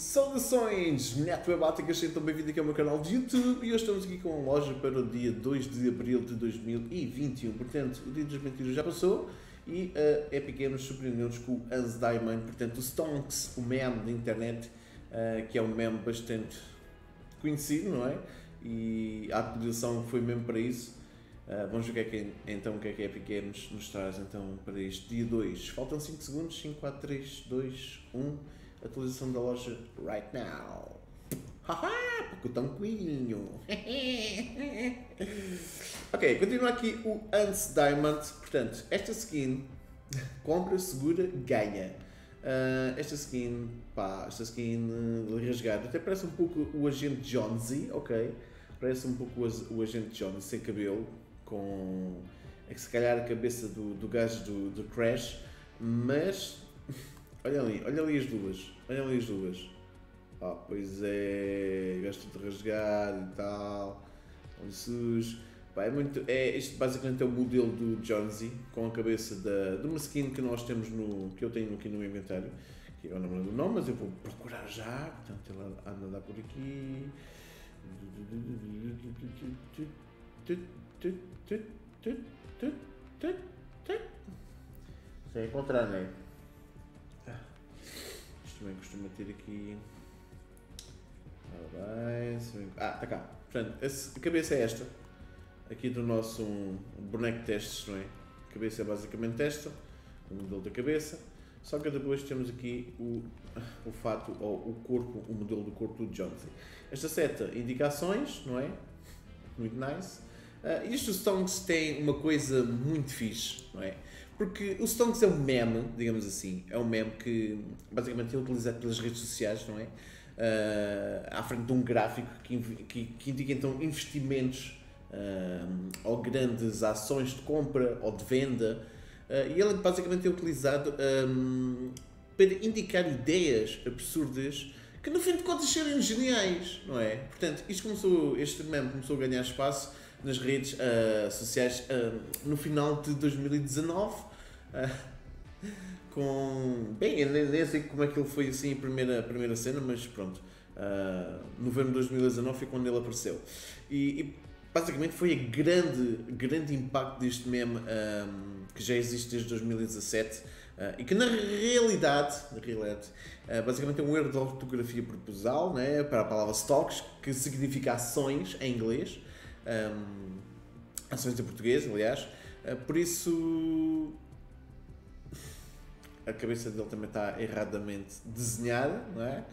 Saudações, netwebáticas, sejam bem-vindos aqui ao meu canal de YouTube e hoje estamos aqui com a loja para o dia 2 de Abril de 2021. Portanto, o dia dos mentiras já passou e a Epic Games surpreendeu-nos com o Hans Diamond, portanto, o Stonks, o meme da internet, uh, que é um meme bastante conhecido, não é? E a atualização foi mesmo para isso. Uh, vamos ver o que é que, então o que é que a Epic Games nos traz então para este dia 2. Faltam 5 segundos, 5, 4, 3, 2, 1 atualização da loja right now. Haha, porque tão coelhinho. ok, continua aqui o Ants Diamond. Portanto, esta skin, compra, segura, ganha. Uh, esta skin, pá, esta skin uh, rasgada, até parece um pouco o agente Jonesy, ok? Parece um pouco o, o agente Jonesy sem cabelo, com é que se calhar a cabeça do, do gajo do, do Crash, mas Olha ali, olha ali as duas. Olha ali as duas. Ah, pois é, gasto de rasgar e tal. Olha sujo. Pá, é muito, é, este basicamente é o modelo do Jonesy com a cabeça da, de uma skin que nós temos no. que eu tenho aqui no inventário. Que eu não me lembro do nome, mas eu vou procurar já. Portanto, ele anda a andar por aqui. Sem encontrar, não é? Também costuma ter aqui. Ah, está cá. Portanto, a cabeça é esta. Aqui do nosso boneco de testes, não é? A cabeça é basicamente esta, o modelo da cabeça. Só que depois temos aqui o, o fato, ou o corpo, o modelo do corpo do Jonathan. Esta seta, indicações, não é? Muito nice. Uh, isto os Stonks tem uma coisa muito fixe, não é? Porque o Stonks é um meme, digamos assim, é um meme que basicamente é utilizado pelas redes sociais, não é? Uh, à frente de um gráfico que, que, que indica então investimentos uh, ou grandes ações de compra ou de venda. Uh, e ele basicamente é utilizado um, para indicar ideias absurdas que no fim de contas serem geniais, não é? Portanto, isto começou, este meme começou a ganhar espaço nas redes uh, sociais uh, no final de 2019 com. Bem, eu nem, nem, sei como é que ele foi assim a primeira, a primeira cena, mas pronto. Uh, novembro de 2019 foi quando ele apareceu. E, e basicamente foi o grande, grande impacto deste meme um, que já existe desde 2017 uh, e que na realidade, na realidade uh, basicamente é um erro de ortografia proposal né, para a palavra stocks, que significa ações em inglês, um, ações em português, aliás. Uh, por isso a cabeça dele também está erradamente desenhada, não é?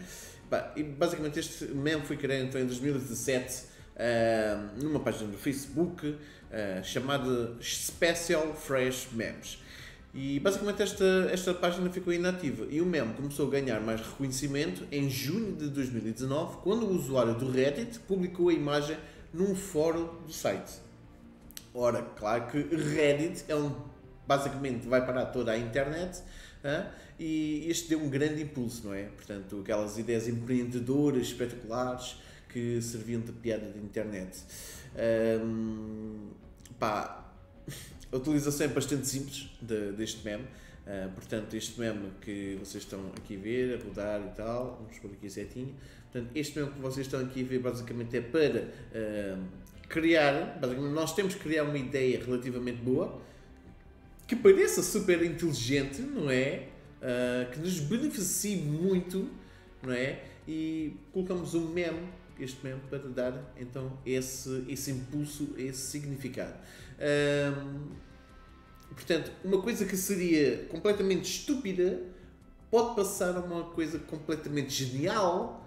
E basicamente este meme foi criado então, em 2017 uh, numa página do Facebook uh, chamada Special Fresh Memes. E basicamente esta, esta página ficou inativa e o meme começou a ganhar mais reconhecimento em junho de 2019, quando o usuário do Reddit publicou a imagem num fórum do site. Ora, claro que Reddit é um, basicamente vai parar toda a internet e isto deu um grande impulso, não é? Portanto, aquelas ideias empreendedoras espetaculares que serviam de piada de internet. Um, pá, a utilização é bastante simples de, deste meme. Uh, portanto, este meme que vocês estão aqui a ver, a rodar e tal, vamos pôr aqui a setinha. Portanto, este meme que vocês estão aqui a ver basicamente é para uh, criar, basicamente nós temos que criar uma ideia relativamente boa, que pareça super inteligente, não é? Uh, que nos beneficie muito, não é? E colocamos um meme, este meme, para dar então esse, esse impulso, esse significado. Uh, portanto, uma coisa que seria completamente estúpida pode passar a uma coisa completamente genial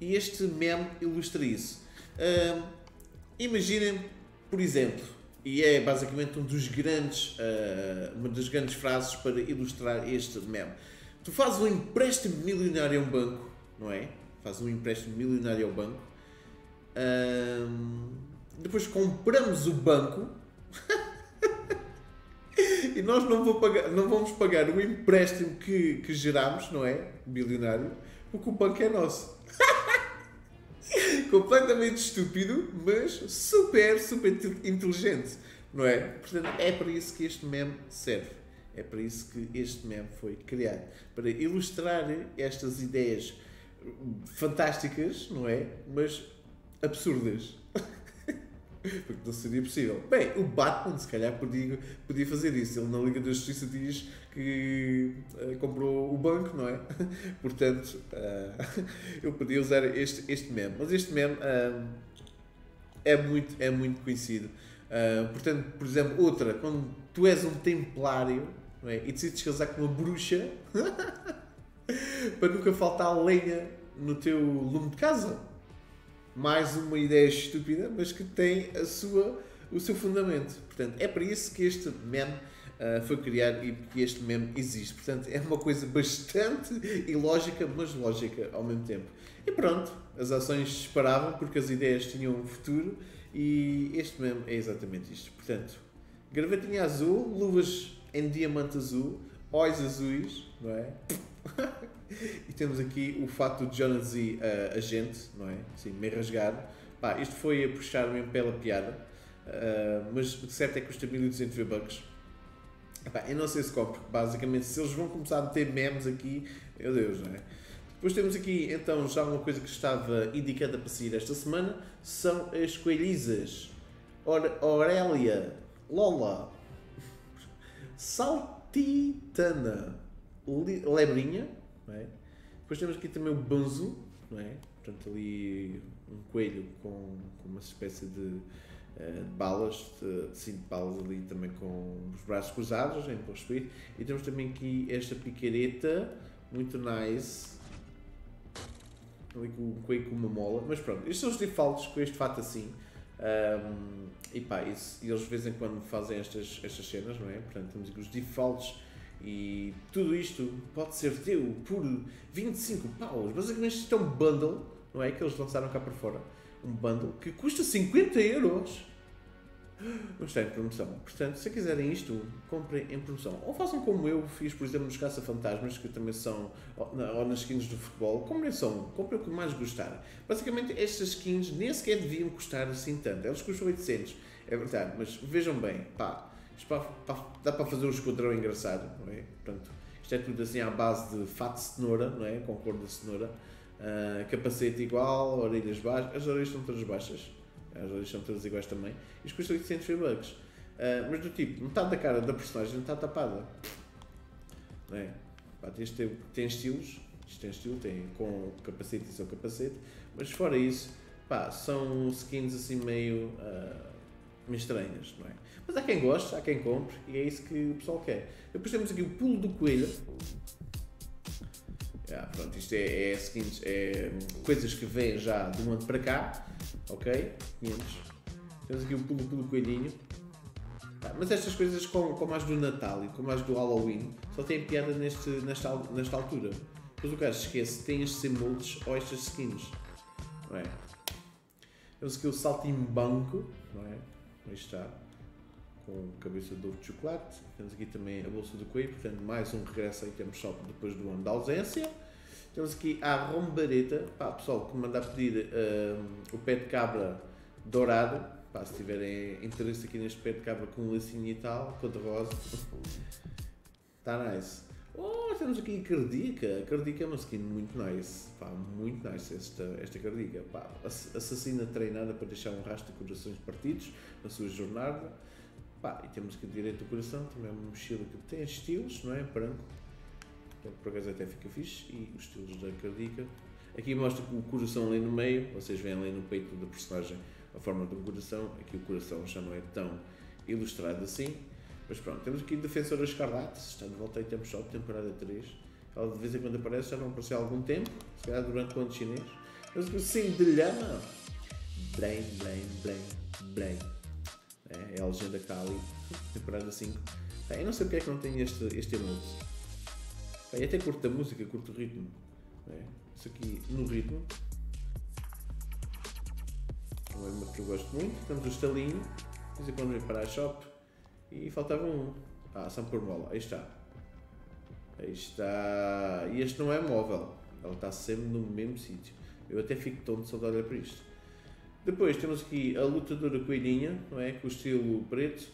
e este meme ilustra isso. Uh, imaginem, por exemplo, e é basicamente um dos grandes, uh, uma das grandes frases para ilustrar este meme. Tu fazes um empréstimo milionário a um banco, não é? Fazes um empréstimo milionário ao banco, uh, depois compramos o banco e nós não, pagar, não vamos pagar o empréstimo que, que gerámos, não é? Bilionário, porque o banco é nosso. completamente estúpido, mas super, super inteligente, não é? Portanto, é para isso que este meme serve. É para isso que este meme foi criado. Para ilustrar estas ideias fantásticas, não é? Mas absurdas. Porque não seria possível. Bem, o Batman, se calhar, podia, podia fazer isso. Ele na Liga da Justiça diz que uh, comprou o banco, não é? Portanto, uh, eu podia usar este, este meme. Mas este meme uh, é, muito, é muito conhecido. portanto, por exemplo, outra, quando tu és um templário não é? e decides casar com uma bruxa para nunca faltar lenha no teu lume de casa mais uma ideia estúpida, mas que tem a sua, o seu fundamento. Portanto, é para isso que este meme uh, foi criado e que este meme existe. Portanto, é uma coisa bastante ilógica, mas lógica ao mesmo tempo. E pronto, as ações disparavam porque as ideias tinham um futuro e este meme é exatamente isto. Portanto, gravatinha azul, luvas em diamante azul, olhos azuis, não é? e temos aqui o fato de Jonas Z uh, agente, não é? Assim, meio rasgado. Pá, isto foi a puxar mesmo pela piada, uh, mas o certo é que custa 1200 V-Bucks. eu não sei se compro, basicamente, se eles vão começar a meter memes aqui, meu Deus, não é? Depois temos aqui então já uma coisa que estava indicada para sair esta semana, são as coelhizas. Aurélia, Lola, Saltitana, Lebrinha, é? Depois temos aqui também o Banzu, não é? Portanto, ali um coelho com, com uma espécie de, uh, de balas, de, de cinto de balas ali também com os braços cruzados, em possuir. E temos também aqui esta picareta, muito nice. Ali com o coelho com uma mola. Mas pronto, estes são os defaults com este fato assim. Um, e pá, isso, eles de vez em quando fazem estas, estas cenas, não é? Portanto, temos aqui os defaults e tudo isto pode ser teu por 25 paus. Basicamente isto é um bundle, não é? Que eles lançaram cá para fora. Um bundle que custa 50 euros. Não está em promoção. Portanto, se quiserem isto, comprem em promoção. Ou façam como eu fiz, por exemplo, nos Caça-Fantasmas, que também são, ou nas skins do futebol. Comprem são, comprem o que mais gostarem. Basicamente, estas skins nem sequer deviam custar assim tanto. Elas custam 800, é verdade. Mas vejam bem, pá, dá para fazer um esquadrão engraçado, não é? Portanto, isto é tudo assim à base de fato de cenoura, não é? Com cor de cenoura. Uh, capacete igual, orelhas baixas. As orelhas estão todas baixas. As orelhas são todas iguais também. Isto custa 800 V-Bucks. Uh, mas do tipo, metade da cara da personagem está tapada. Não é? Pá, tem, tem estilos. Isto tem estilo, tem com capacete e sem capacete. Mas fora isso, pá, são skins assim meio. Uh, meio estranhas, não é? Mas há quem goste, há quem compre e é isso que o pessoal quer. Depois temos aqui o pulo do coelho. Ah, pronto, isto é, é, seguinte, é coisas que vêm já de um ano para cá, ok? 500. Temos aqui o pulo, pulo do coelhinho. Ah, mas estas coisas, como, como as do Natal e como as do Halloween, só têm piada neste, nesta, nesta altura. Pois o caso esquece, tem estes emotes ou estas skins. Não é? Temos aqui o saltimbanco, não é? Aí está com cabeça de ovo de chocolate. Temos aqui também a bolsa do coelho, portanto, mais um regresso aí temos só depois do ano da ausência. Temos aqui a rombareta, pá, pessoal que manda pedir um, o pé de cabra dourado, pá, se tiverem interesse aqui neste pé de cabra com lacinho e tal, cor de rosa, está nice. Oh, temos aqui a Cardica. A Cardica é uma skin muito nice. Pá, muito nice esta, esta Cardica. Pá, assassina treinada para deixar um rastro de corações partidos na sua jornada. Pá, e temos aqui direito do coração, também é uma mochila que tem estilos, não é? Branco. Portanto, por acaso até fica fixe. E os estilos da Cardica. Aqui mostra o coração ali no meio, vocês veem ali no peito da personagem a forma de um coração. Aqui o coração já não é tão ilustrado assim. Mas pronto, temos aqui Defensora Escarlate, está de volta em Tempo Shop, temporada 3. Ela de vez em quando aparece, já não apareceu há algum tempo, se calhar durante o ano chinês. Temos aqui o Cinderela. Blém, blém, blém, blém. É, é a legenda que está ali, temporada 5. eu não sei porque é que não tem este, este emote. Bem, até curto a música, curto o ritmo. É, isso aqui no ritmo. É um emote que eu gosto muito. Temos o estalinho. De vez em quando para a shop. E faltava um. Ah, São por mola. Aí está. Aí está. E este não é móvel. Ela está sempre no mesmo sítio. Eu até fico tonto só de olhar para isto. Depois temos aqui a lutadora coelhinha, não é? Com o estilo preto,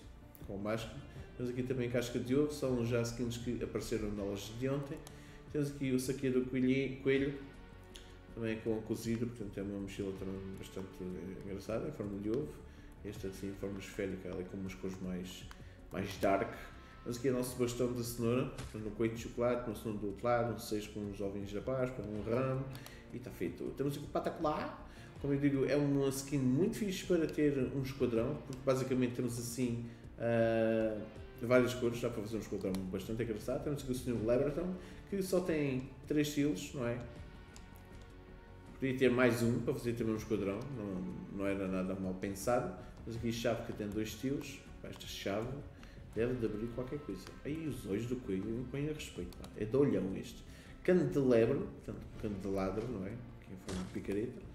com máscara. Temos aqui também casca de ovo, são já skins que apareceram na loja de ontem. Temos aqui o saqueiro coelho, também com cozido, portanto é uma mochila também bastante engraçada, em forma de ovo. Esta assim em forma esférica, ela é com umas cores mais, mais dark. Mas aqui é o nosso bastão de cenoura, no coito de chocolate, uma cenoura do outro lado, um seis com os ovinhos da Páscoa, um ramo e está feito. Temos aqui o patacolá, como eu digo, é uma skin muito fixe para ter um esquadrão, porque basicamente temos assim uh, várias cores, dá para fazer um esquadrão bastante engraçado. Temos aqui o Sr. Leberton, que só tem 3 estilos, não é? Podia ter mais um para fazer também um esquadrão, não, não era nada mal pensado. Mas aqui a chave que tem dois estilos, esta chave deve de abrir qualquer coisa. Aí os olhos do coelho põem a respeito, pá. é de olhão este. Candelabro, portanto, candelabro, não é? Aqui em forma de picareta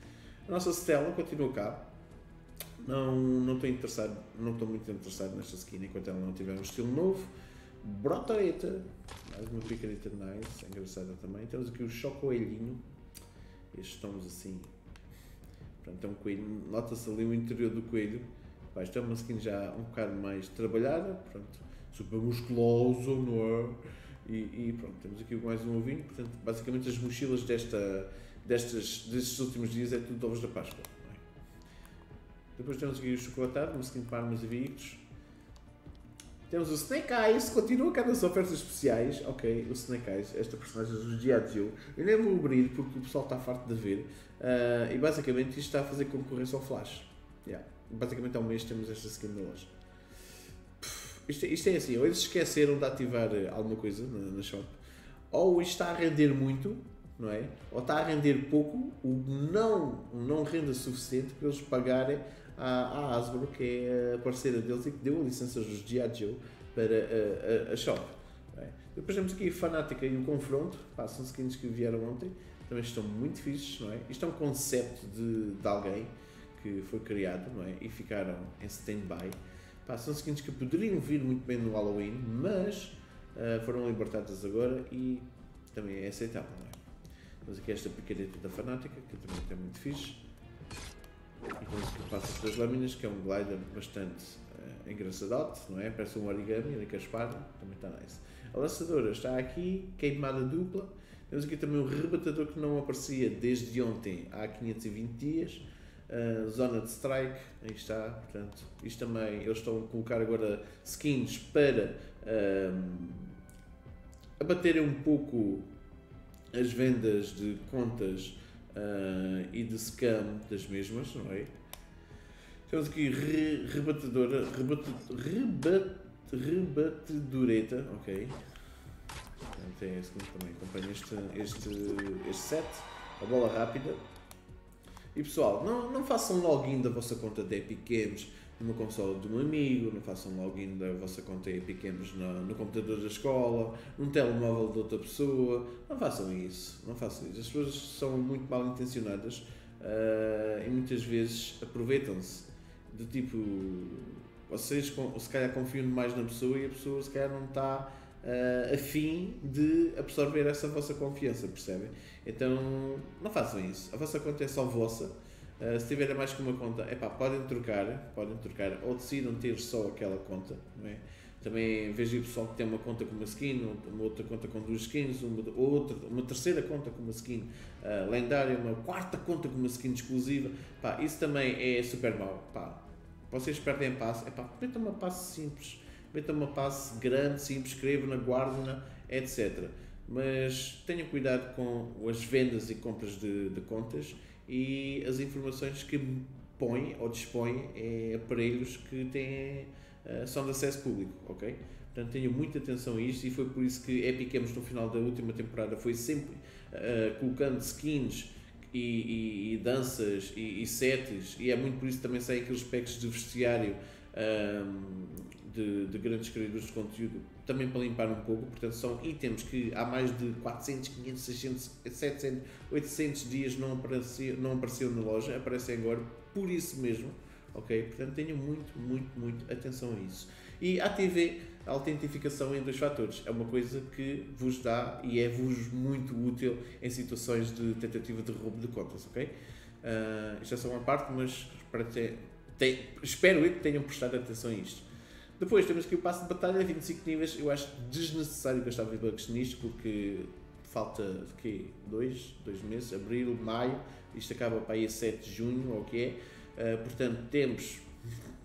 a nossa Stella continua cá. Não, não estou interessado, não estou muito interessado nesta skin enquanto ela não tiver um estilo novo. Brotareta, mais uma picareta nice, engraçada também. Temos aqui o Chocoelhinho. Estes tons assim. Pronto, é um coelho, nota-se ali o interior do coelho. Esta é uma skin já um bocado mais trabalhada, pronto, super musculoso, não é? E, e pronto, temos aqui mais um ovinho. Portanto, basicamente as mochilas desta destes, destes últimos dias é tudo ovos da Páscoa. É? Depois temos aqui o chocolatado, uma skin para armas e veículos. Temos o Snake Eyes, continua cá nas ofertas especiais. Ok, o Snake Eyes, esta personagem do G.I. Joe. Eu nem vou abrir porque o pessoal está farto de ver. Uh, e basicamente isto está a fazer concorrência ao Flash. Yeah. Basicamente há um mês temos esta skin na loja. Isto, é, isto é assim, ou eles esqueceram de ativar eh, alguma coisa na, na shop, ou isto está a render muito, não é? Ou está a render pouco, o não, não renda suficiente para eles pagarem à, à Hasbro, que é a parceira deles e que deu a licença dos G.I. Joe para a, a, a shop. É? Depois temos aqui a Fanática e o Confronto, pá, são skins que vieram ontem, também estão muito fixes, não é? Isto é um conceito de, de alguém que foi criado, não é? E ficaram em stand-by. são skins que poderiam vir muito bem no Halloween, mas uh, foram libertadas agora e também é aceitável, não é? Temos aqui esta picareta da Fanática, que também é muito fixe. E temos aqui o passo das lâminas, que é um glider bastante uh, engraçadote, não é? Parece um origami ali com a espada, também está nice. A lançadora está aqui, queimada dupla. Temos aqui também um rebatador que não aparecia desde ontem há 520 dias. Uh, zona de strike, aí está, portanto, isto também, eles estão a colocar agora skins para uh, abaterem um pouco as vendas de contas uh, e de scam das mesmas, não é? Temos aqui re, rebatedora, rebate, rebat, rebatedoreta, ok? Tem esse também acompanha este, este, este set, a bola rápida. E pessoal, não, não façam login da vossa conta de Epic Games numa consola de um amigo, não façam login da vossa conta Epic Games no, no computador da escola, num telemóvel de outra pessoa. Não façam isso, não façam isso. As pessoas são muito mal intencionadas uh, e muitas vezes aproveitam-se de tipo. Vocês se calhar confiam mais na pessoa e a pessoa se calhar não está uh, afim de absorver essa vossa confiança, percebem? Então não façam isso. A vossa conta é só vossa Uh, se tiverem mais que uma conta, epá, podem trocar, podem trocar, ou decidam ter só aquela conta, não é? Também vejo o pessoal que tem uma conta com uma skin, uma outra conta com duas skins, uma, outra, uma terceira conta com uma skin uh, lendária, uma quarta conta com uma skin exclusiva. Pá, isso também é super mau. Pá, vocês perdem passe, epá, metam uma passe simples, metam uma passe grande, simples, escrevam na guarda, etc. Mas tenham cuidado com as vendas e compras de, de contas e as informações que põe ou dispõe em aparelhos que têm, uh, são de acesso público, ok? Portanto, tenham muita atenção a isto e foi por isso que Epic Games no final da última temporada foi sempre uh, colocando skins e, e, e danças e, e, sets e é muito por isso que também saem aqueles packs de vestiário um, de, de, grandes criadores de conteúdo também para limpar um pouco, portanto são itens que há mais de 400, 500, 600, 700, 800 dias não apareciam, não apareciam na loja, aparecem agora por isso mesmo, ok? Portanto tenham muito, muito, muito atenção a isso. E a TV, a autentificação em dois fatores, é uma coisa que vos dá e é-vos muito útil em situações de tentativa de roubo de contas, ok? Uh, isto é só uma parte, mas espero, ter, espero que tenham prestado atenção a isto. Depois temos aqui o passo de batalha, 25 níveis. Eu acho desnecessário gastar V-Bucks nisto porque falta de quê? Dois, dois meses, abril, maio, isto acaba para aí a 7 de junho, ou o que é. Uh, portanto, temos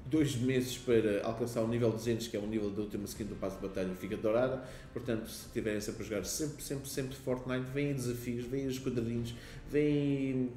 dois meses para alcançar o nível 200, que é o nível da última skin do passo de batalha, fica dourada. Portanto, se tiverem sempre a jogar sempre, sempre, sempre Fortnite, vêm desafios, vêm os quadradinhos, vêm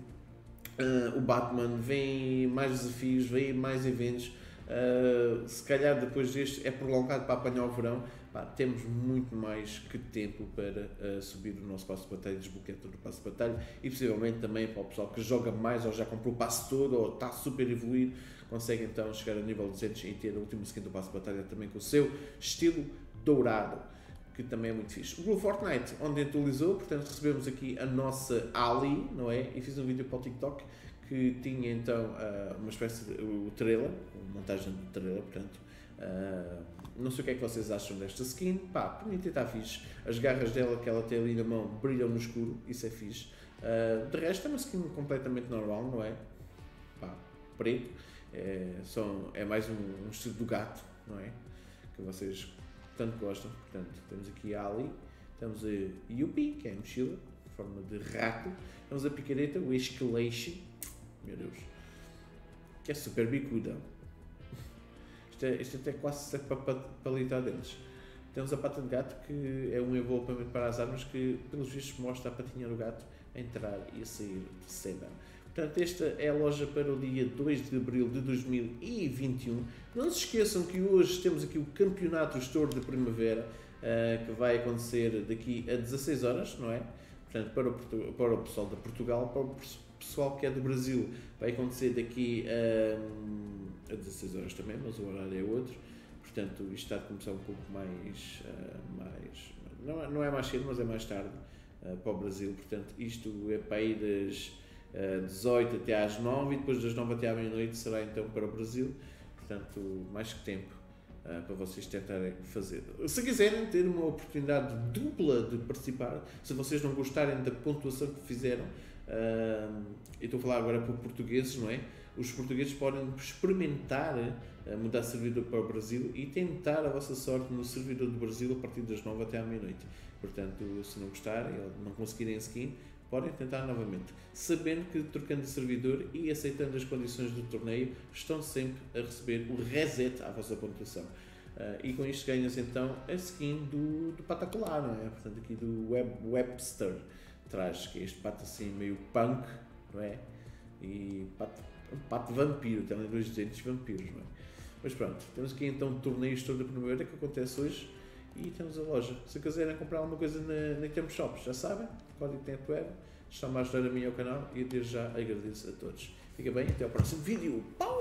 uh, o Batman, vêm mais desafios, vêm mais eventos. Uh, se calhar depois deste é prolongado para apanhar o verão, pá, temos muito mais que tempo para uh, subir o nosso passo de batalha, desbloquear todo o passo de batalha e possivelmente também para o pessoal que joga mais ou já comprou o passo todo ou está super evoluído, consegue então chegar a nível 200 e ter a última skin do passo de batalha também com o seu estilo dourado que também é muito fixe. O Blue Fortnite, onde atualizou, portanto recebemos aqui a nossa Ali, não é? E fiz um vídeo para o TikTok que tinha então uh, uma espécie de o trailer, uma montagem de trailer, portanto. Uh, não sei o que é que vocês acham desta skin. Pá, bonita está fixe. As garras dela que ela tem ali na mão brilham no escuro, isso é fixe. Uh, de resto é uma skin completamente normal, não é? Pá, preto. É, são, é mais um, um estilo do gato, não é? Que vocês tanto gostam. Portanto, temos aqui a Ali, temos a Yuppie, que é a mochila, forma de rato. Temos a picareta, o Escalation, meu Deus, que é super bicuda. Isto, é, isto até quase serve para palitar dentes. Temos a pata de gato, que é um envolvimento para as armas que, pelos vistos, mostra a patinha do gato a entrar e a sair de cena. Portanto, esta é a loja para o dia 2 de abril de 2021. Não se esqueçam que hoje temos aqui o Campeonato Estouro de Primavera, uh, que vai acontecer daqui a 16 horas, não é? Portanto, para o, para o pessoal de Portugal, para o pessoal que é do Brasil, vai acontecer daqui a, a 16 horas também, mas o horário é outro. Portanto, isto está a começar um pouco mais. Uh, mais não, é, não é mais cedo, mas é mais tarde uh, para o Brasil. Portanto, isto é para ir das 18 até às 9 e depois das 9 até à meia-noite será então para o Brasil. Portanto, mais que tempo uh, para vocês tentarem fazer. Se quiserem ter uma oportunidade dupla de participar, se vocês não gostarem da pontuação que fizeram, uh, e estou a falar agora para portugueses, não é? Os portugueses podem experimentar uh, mudar servidor para o Brasil e tentar a vossa sorte no servidor do Brasil a partir das 9 até à meia-noite. Portanto, se não gostarem ou não conseguirem skin, podem tentar novamente, sabendo que trocando de servidor e aceitando as condições do torneio, estão sempre a receber o reset à vossa pontuação. Uh, e com isto ganhas então a skin do, do não é? Portanto, aqui do Web, Webster traz é este pato assim meio punk, não é? E pato, pato vampiro, tem dois dentes vampiros, não é? Mas pronto, temos aqui então o torneio todo da primavera que acontece hoje e temos a loja. Se quiserem comprar alguma coisa na, na Tempo Shops, já sabem, código Tempo Web, estão a ajudar a mim ao canal e desde já agradeço a todos. Fica bem, até ao próximo vídeo. Pau!